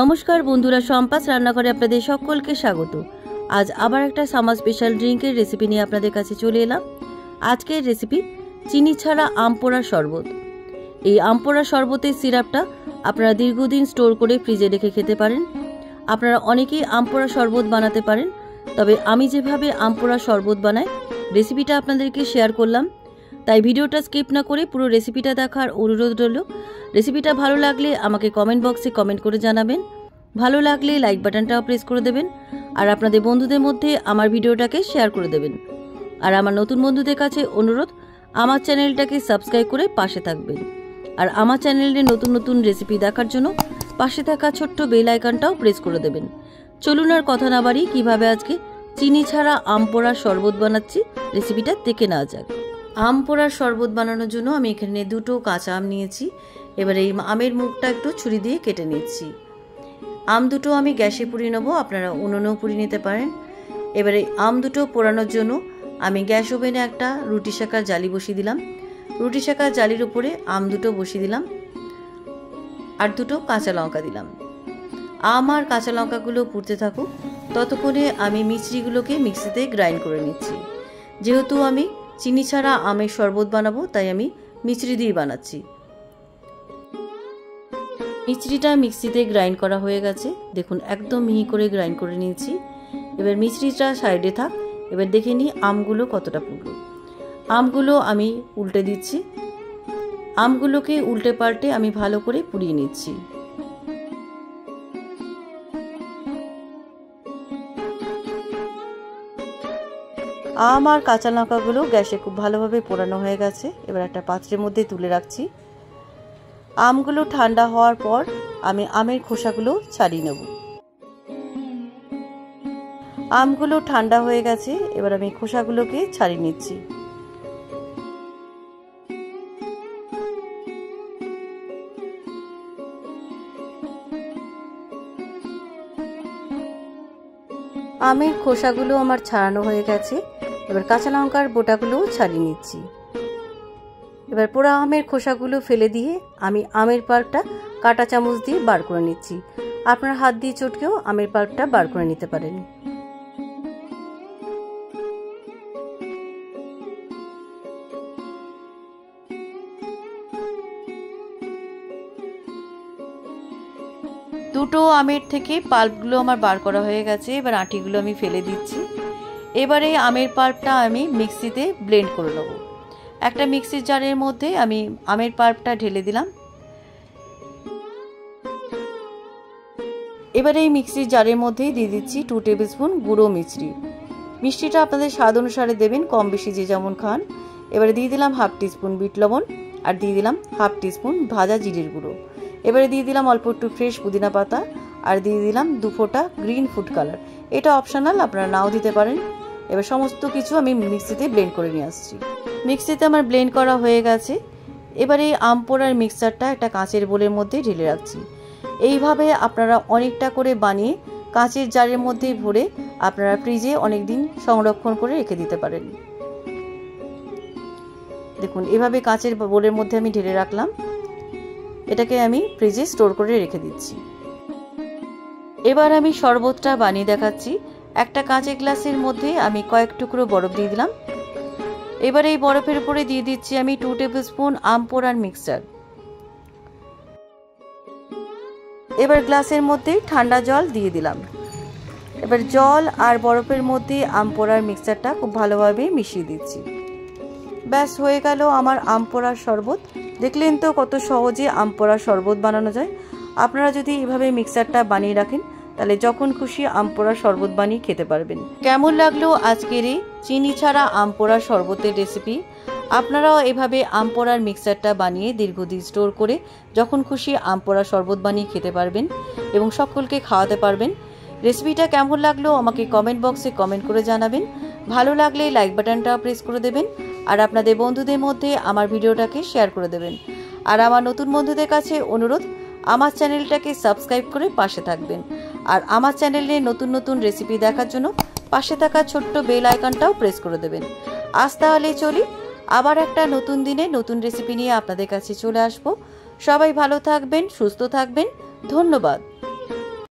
নমস্কার বন্ধুরা সম্পাস রান্নাঘরে আপনাদের সকলকে স্বাগত। আজ আবার একটা সামার স্পেশাল ড্রিঙ্কের রেসিপি নিয়ে আপনাদের কাছে চলে এলাম। আজকের রেসিপি চিনি ছাড়া আম পোড়া শরবত। এই আম পোড়া শরবতের সিরাপটা আপনারা দীর্ঘদিন স্টোর করে ফ্রিজে রেখে খেতে পারেন। আপনারা অনেকেই আম পোড়া শরবত বানাতে পারেন, তবে আমি যেভাবে আম পোড়া শরবত বানাই রেসিপিটা আপনাদেরকে শেয়ার করলাম। তাই ভিডিওটা স্কিপ না করে পুরো রেসিপিটা দেখার অনুরোধ রইল। রেসিপিটা ভালো লাগলে আমাকে কমেন্ট বক্সে কমেন্ট করে জানাবেন। ভালো লাগলে লাইক বাটনটাও প্রেস করে দেবেন। আর আপনাদের বন্ধুদের মধ্যে আমার ভিডিওটাকে শেয়ার করে দেবেন। আর আমার নতুন বন্ধুদের কাছে অনুরোধ, আমার চ্যানেলটাকে সাবস্ক্রাইব করে পাশে থাকবেন। আর আমার চ্যানেলে নতুন নতুন রেসিপি দেখার জন্য পাশে থাকা ছোট্ট বেল আইকনটাও প্রেস করে দেবেন। চলুন আর কথা না বাড়ি কীভাবে আজকে চিনি ছাড়া আম পোড়া শরবত বানাচ্ছি রেসিপিটা দেখে নেওয়া যাক। আম পোড়ার শরবত বানানোর জন্য আমি এখানে দুটো কাঁচা আম নিয়েছি। এবার এই আমের মুখটা একটু ছুরি দিয়ে কেটে নিচ্ছি। আম দুটো আমি গ্যাসে পুড়িয়ে নেব, আপনারা উনুনেও পুড়িয়ে নিতে পারেন। এবারে আম দুটো পোড়ানোর জন্য আমি গ্যাস ওভেনে একটা রুটি শাকার জালি বসিয়ে দিলাম। রুটি শাকার জালির উপরে আম দুটো বসিয়ে দিলাম আর দুটো কাঁচা লঙ্কা দিলাম। আম আর কাঁচা লঙ্কাগুলো পুড়তে থাকুক, ততক্ষণে আমি মিশ্রিগুলোকে মিক্সিতে গ্রাইন্ড করে নিচ্ছি। যেহেতু আমি চিনি ছাড়া আমের শরবত বানাবো, তাই আমি মিচড়ি দিয়ে বানাচ্ছি। মিচড়িটা মিক্সিতে গ্রাইন্ড করা হয়ে গেছে। দেখুন, একদম মিহি করে গ্রাইন্ড করে নিয়েছি। এবার মিচড়িটা সাইডে থাক। এবার দেখে নিই আমগুলো কতটা পুরো আমগুলো আমি উল্টে দিচ্ছি। আমগুলোকে উল্টে পাল্টে আমি ভালো করে পুড়িয়ে নিচ্ছি। আম আর কাঁচা লঙ্কাগুলো গ্যাসে খুব ভালোভাবে পোড়ানো হয়ে গেছে। এবার একটা পাত্রের মধ্যে তুলে রাখছি। আমগুলো ঠান্ডা হওয়ার পর আমি আমের খোসাগুলো ছাড়িয়ে নেব। আমগুলো ঠান্ডা হয়ে গেছে, এবার আমি খোসাগুলোকে ছাড়িয়ে নিচ্ছি। আমের খোসাগুলো আমার ছাড়ানো হয়ে গেছে। এবার কাঁচা লঙ্কার বোটাগুলোও ছাড়িয়ে নিচ্ছি। এবার পোড়া আমের খোসাগুলো ফেলে দিয়ে আমি আমের পাল্পটা কাটা চামচ দিয়ে বার করে নিচ্ছি। আপনার হাত দিয়ে চটকেও আমের পাল্পটা বার করে নিতে পারেন। দুটো আমের থেকে পাল্পগুলো আমার বার করা হয়ে গেছে। এবার আটিগুলো আমি ফেলে দিচ্ছি। এবারে আমের পাল্পটা আমি মিক্সিতে ব্লেন্ড করে নেব। একটা মিক্সির জারের মধ্যে আমি আমের পাল্পটা ঢেলে দিলাম। এবারে এই মিক্সির জারের মধ্যেই দিয়ে দিচ্ছি টু টেবিল স্পুন গুঁড়ো মিচড়ি মিষ্টিটা আপনাদের স্বাদ অনুসারে দেবেন, কম বেশি যে যেমন খান। এবারে দিয়ে দিলাম হাফ টিস্পুন বিট লবণ আর দিয়ে দিলাম হাফ টিস্পুন ভাজা জিরের গুঁড়ো। এবারে দিয়ে দিলাম অল্প একটু ফ্রেশ পুদিনা পাতা আর দিয়ে দিলাম দু ফোঁটা গ্রিন ফুড কালার এটা অপশনাল আপনারা নাও দিতে পারেন। এবার সমস্ত কিছু আমি মিক্সিতে ব্লেন্ড করে নিয়ে আসছি। মিক্সিতে আমার ব্লেন্ড করা হয়ে গেছে। এবার এই আম পোড়ার মিক্সারটা একটা কাঁচের বোলের মধ্যে ঢেলে রাখছি। এইভাবে আপনারা অনেকটা করে বানিয়ে কাঁচের জারের মধ্যে ভরে আপনারা ফ্রিজে অনেক দিন সংরক্ষণ করে রেখে দিতে পারেন। দেখুন, এভাবে কাঁচের বোলের মধ্যে আমি ঢেলে রাখলাম। এটাকে আমি ফ্রিজে স্টোর করে রেখে দিচ্ছি। এবার আমি শরবতটা বানিয়ে দেখাচ্ছি। একটা কাঁচের গ্লাসের মধ্যে আমি কয়েক টুকরো বরফ দিয়ে দিলাম। এবার এই বরফের উপরে দিয়ে দিচ্ছি আমি টু টেবিল স্পুন আম পোড়ার মিক্সচার এবার গ্লাসের মধ্যে ঠান্ডা জল দিয়ে দিলাম। এবার জল আর বরফের মধ্যে আম পোড়ার মিক্সচারটা খুব ভালোভাবে মিশিয়ে দিচ্ছি। ব্যাস, হয়ে গেল আমার আম পোড়ার শরবত। দেখলেন তো কত সহজে আম পোড়ার শরবত বানানো যায়। আপনারা যদি এভাবে মিক্সারটা বানিয়ে রাখেন তাহলে যখন খুশি আম পোড়া শরবত বানিয়ে খেতে পারবেন। কেমন লাগল আজকের এই চিনি ছাড়া আম পোড়া শরবতের রেসিপি আপনারাও এভাবে আম পোড়ার মিক্সারটা বানিয়ে দীর্ঘদিন স্টোর করে যখন খুশি আম পোড়া শরবত বানিয়ে খেতে পারবেন এবং সকলকে খাওয়াতে পারবেন। রেসিপিটা কেমন লাগল আমাকে কমেন্ট বক্সে কমেন্ট করে জানাবেন। ভালো লাগলে লাইক বাটনটা প্রেস করে দেবেন আর আপনাদের বন্ধুদের মধ্যে আমার ভিডিওটাকে শেয়ার করে দেবেন। আর আমার নতুন বন্ধুদের কাছে অনুরোধ, আমার চ্যানেলটাকে সাবস্ক্রাইব করে পাশে থাকবেন। আর আমার চ্যানেলে নতুন নতুন রেসিপি দেখার জন্য পাশে থাকা ছোট্ট বেল আইকনটাও প্রেস করে দেবেন। আজ তাহলে চলি, আবার একটা নতুন দিনে নতুন রেসিপি নিয়ে আপনাদের কাছে চলে আসব। সবাই ভালো থাকবেন, সুস্থ থাকবেন, ধন্যবাদ।